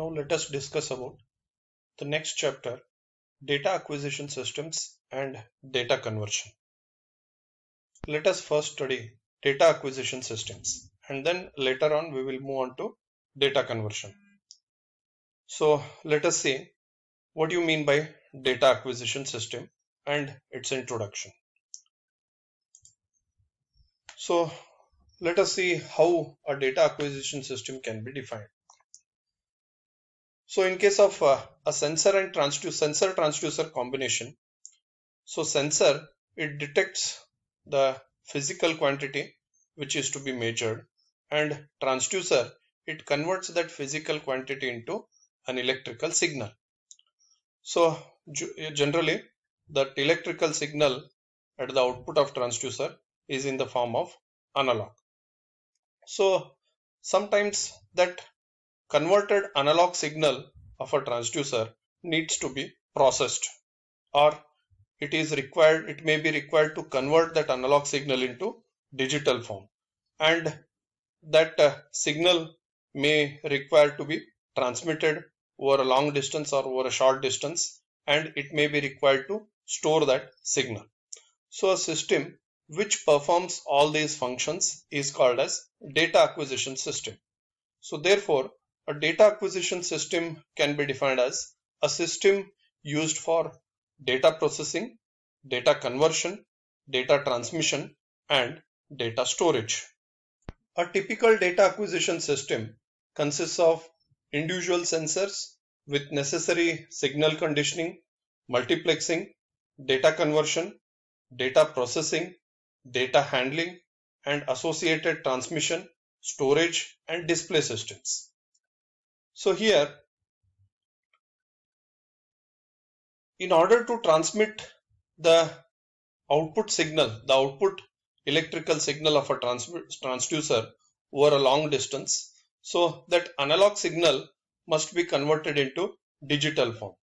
Now let us discuss about the next chapter data acquisition systems and data conversion. Let us first study data acquisition systems and then later on we will move on to data conversion. So let us see what do you mean by data acquisition system and its introduction. So let us see how a data acquisition system can be defined. So in case of uh, a sensor and transducer, sensor transducer combination, so sensor, it detects the physical quantity which is to be measured and transducer, it converts that physical quantity into an electrical signal. So generally that electrical signal at the output of transducer is in the form of analog. So sometimes that converted analog signal of a transducer needs to be processed. Or it is required it may be required to convert that analog signal into digital form. And that uh, signal may require to be transmitted over a long distance or over a short distance and it may be required to store that signal. So a system which performs all these functions is called as data acquisition system. So therefore a data acquisition system can be defined as a system used for data processing, data conversion, data transmission, and data storage. A typical data acquisition system consists of individual sensors with necessary signal conditioning, multiplexing, data conversion, data processing, data handling, and associated transmission, storage, and display systems. So here, in order to transmit the output signal, the output electrical signal of a transducer over a long distance, so that analog signal must be converted into digital form.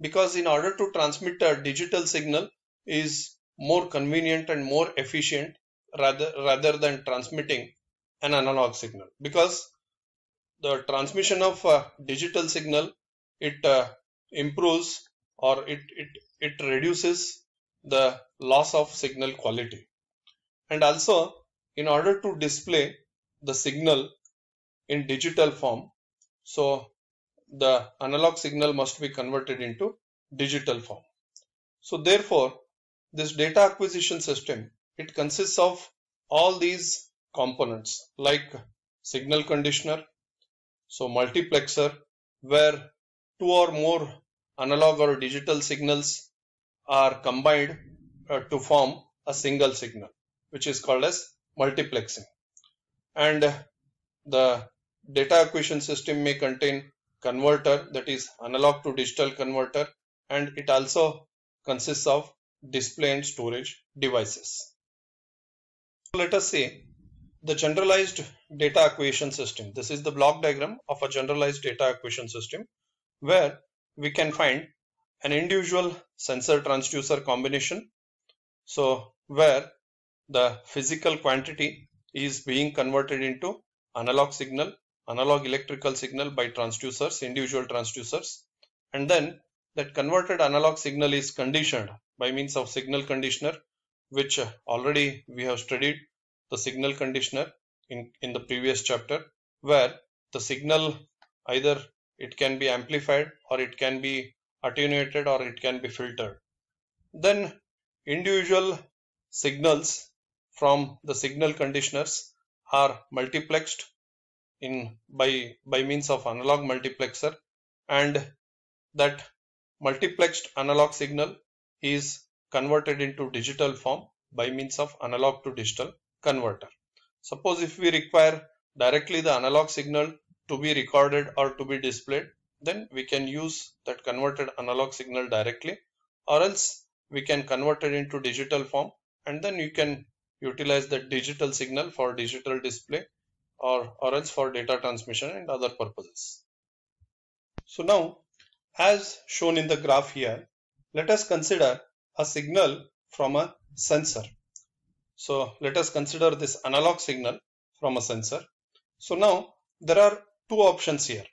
Because in order to transmit a digital signal is more convenient and more efficient rather rather than transmitting an analog signal because the transmission of uh, digital signal it uh, improves or it, it it reduces the loss of signal quality. And also in order to display the signal in digital form so the analog signal must be converted into digital form. So therefore this data acquisition system it consists of all these components like signal conditioner so multiplexer where two or more analog or digital signals are combined uh, to form a single signal which is called as multiplexing. And the data acquisition system may contain converter that is analog to digital converter and it also consists of display and storage devices. Let us say the generalized data acquisition system. This is the block diagram of a generalized data acquisition system where we can find an individual sensor transducer combination. So where the physical quantity is being converted into analog signal, analog electrical signal by transducers, individual transducers. And then that converted analog signal is conditioned by means of signal conditioner, which already we have studied the signal conditioner in, in the previous chapter where the signal either it can be amplified or it can be attenuated or it can be filtered. Then individual signals from the signal conditioners are multiplexed in by by means of analog multiplexer and that multiplexed analog signal is converted into digital form by means of analog to digital converter. Suppose if we require directly the analog signal to be recorded or to be displayed, then we can use that converted analog signal directly or else we can convert it into digital form and then you can utilize the digital signal for digital display or, or else for data transmission and other purposes. So now as shown in the graph here, let us consider a signal from a sensor. So let us consider this analog signal from a sensor. So now there are two options here.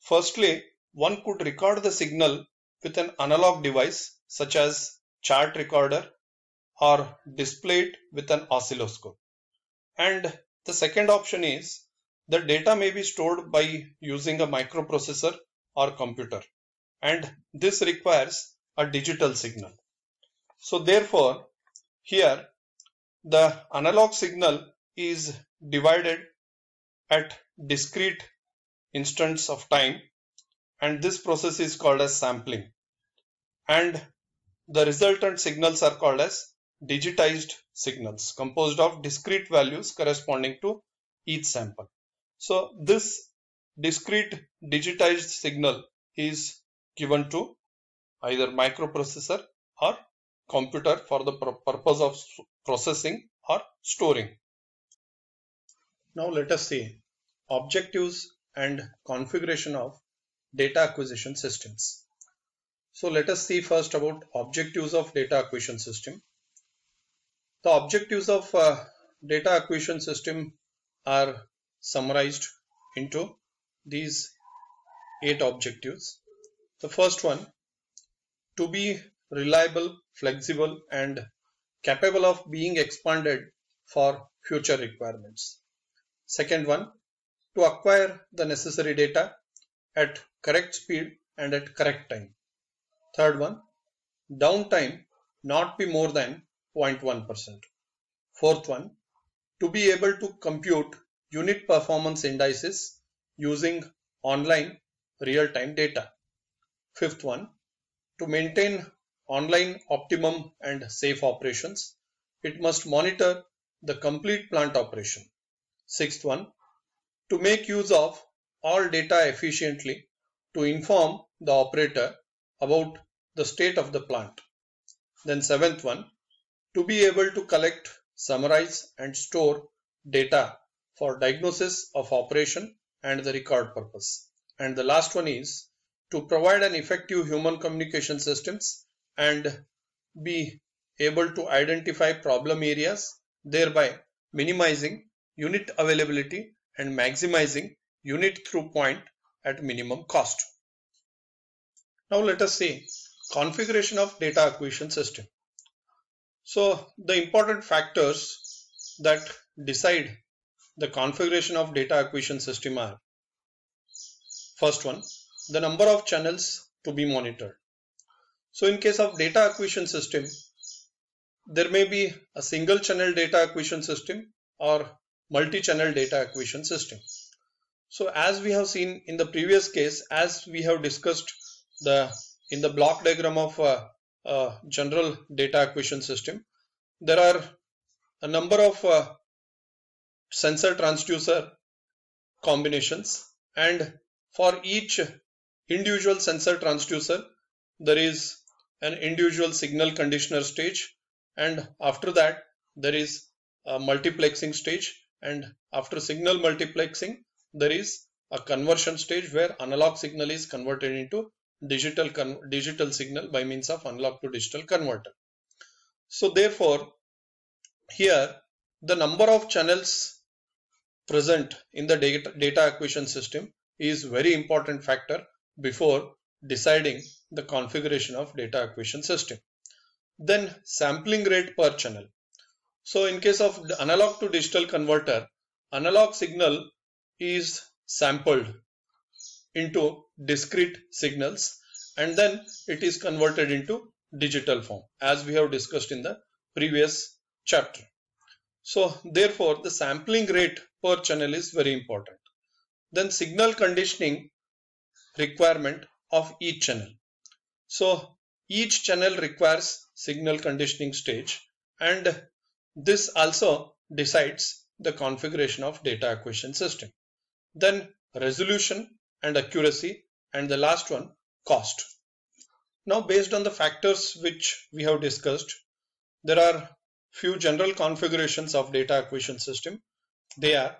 Firstly, one could record the signal with an analog device such as chart recorder or display it with an oscilloscope. And the second option is the data may be stored by using a microprocessor or computer and this requires a digital signal. So therefore here the analog signal is divided at discrete instants of time and this process is called as sampling and the resultant signals are called as digitized signals composed of discrete values corresponding to each sample. So this discrete digitized signal is given to either microprocessor or computer for the purpose of processing or storing. Now let us see objectives and configuration of data acquisition systems. So let us see first about objectives of data acquisition system. The objectives of uh, data acquisition system are summarized into these eight objectives. The first one, to be reliable, flexible and capable of being expanded for future requirements. Second one, to acquire the necessary data at correct speed and at correct time. Third one, downtime not be more than 0.1%. Fourth one, to be able to compute unit performance indices using online real-time data. Fifth one, to maintain online optimum and safe operations, it must monitor the complete plant operation. Sixth one, to make use of all data efficiently to inform the operator about the state of the plant. Then seventh one, to be able to collect, summarize and store data for diagnosis of operation and the record purpose. And the last one is to provide an effective human communication systems and be able to identify problem areas, thereby minimizing unit availability and maximizing unit throughput at minimum cost. Now let us see configuration of data acquisition system. So the important factors that decide the configuration of data acquisition system are first one the number of channels to be monitored. So in case of data acquisition system there may be a single channel data acquisition system or multi-channel data acquisition system. So as we have seen in the previous case, as we have discussed the in the block diagram of a, a general data acquisition system, there are a number of uh, sensor transducer combinations and for each individual sensor transducer there is an individual signal conditioner stage and after that there is a multiplexing stage and after signal multiplexing there is a conversion stage where analog signal is converted into digital digital signal by means of analog to digital converter. So therefore here the number of channels present in the data, data acquisition system is very important factor before deciding the configuration of data acquisition system then sampling rate per channel so in case of analog to digital converter, analog signal is sampled into discrete signals and then it is converted into digital form as we have discussed in the previous chapter. So therefore the sampling rate per channel is very important. Then signal conditioning requirement of each channel. So each channel requires signal conditioning stage and this also decides the configuration of data acquisition system. Then resolution and accuracy and the last one cost. Now based on the factors which we have discussed, there are few general configurations of data acquisition system. They are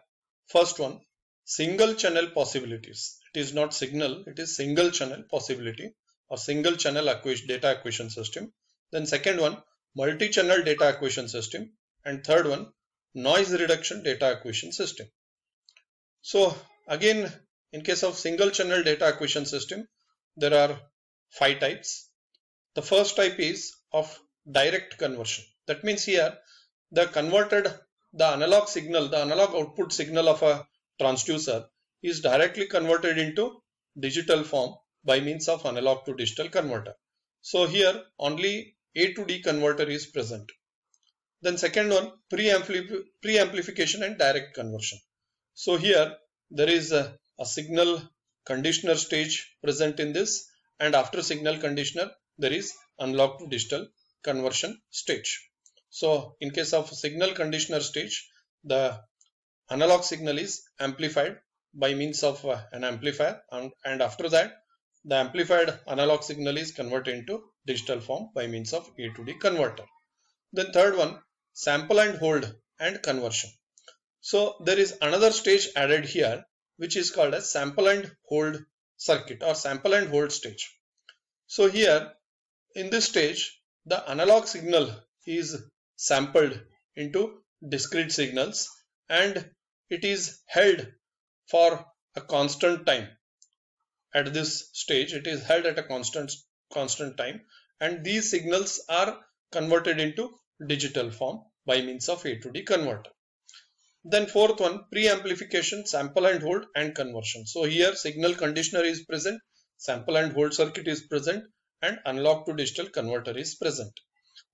first one single channel possibilities. It is not signal, it is single channel possibility or single channel data acquisition system. Then second one multi-channel data acquisition system and third one noise reduction data acquisition system. So again in case of single channel data acquisition system, there are five types. The first type is of direct conversion. That means here the converted the analog signal, the analog output signal of a transducer is directly converted into digital form by means of analog to digital converter. So here only A to D converter is present. Then second one pre-amplification pre and direct conversion. So here there is a, a signal conditioner stage present in this and after signal conditioner there is analog to digital conversion stage. So in case of signal conditioner stage, the analog signal is amplified by means of uh, an amplifier and, and after that the amplified analog signal is converted into digital form by means of A to D converter. Then third one sample and hold and conversion. So there is another stage added here which is called as sample and hold circuit or sample and hold stage. So here in this stage the analog signal is sampled into discrete signals and it is held for a constant time at this stage it is held at a constant constant time and these signals are converted into digital form by means of A to D converter. Then fourth one pre-amplification sample and hold and conversion. So here signal conditioner is present, sample and hold circuit is present and analog to digital converter is present.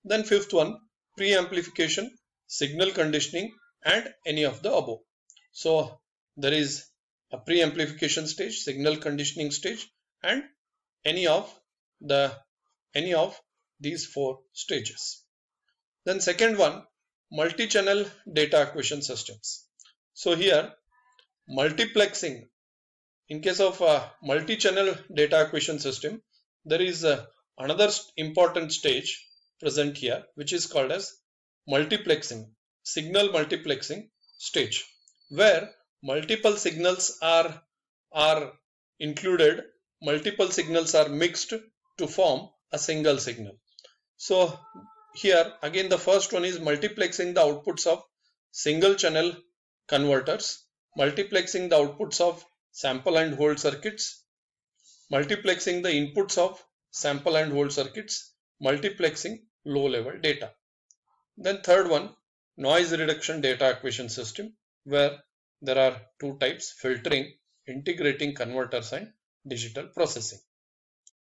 Then fifth one pre-amplification, signal conditioning and any of the above. So there is a pre-amplification stage, signal conditioning stage and any of the any of these four stages. Then second one multi-channel data acquisition systems. So here multiplexing in case of a multi-channel data acquisition system there is another important stage present here which is called as multiplexing signal multiplexing stage where multiple signals are are included multiple signals are mixed to form a single signal so here again the first one is multiplexing the outputs of single channel converters multiplexing the outputs of sample and hold circuits multiplexing the inputs of sample and hold circuits multiplexing low level data. Then third one, noise reduction data acquisition system where there are two types filtering, integrating converters and digital processing.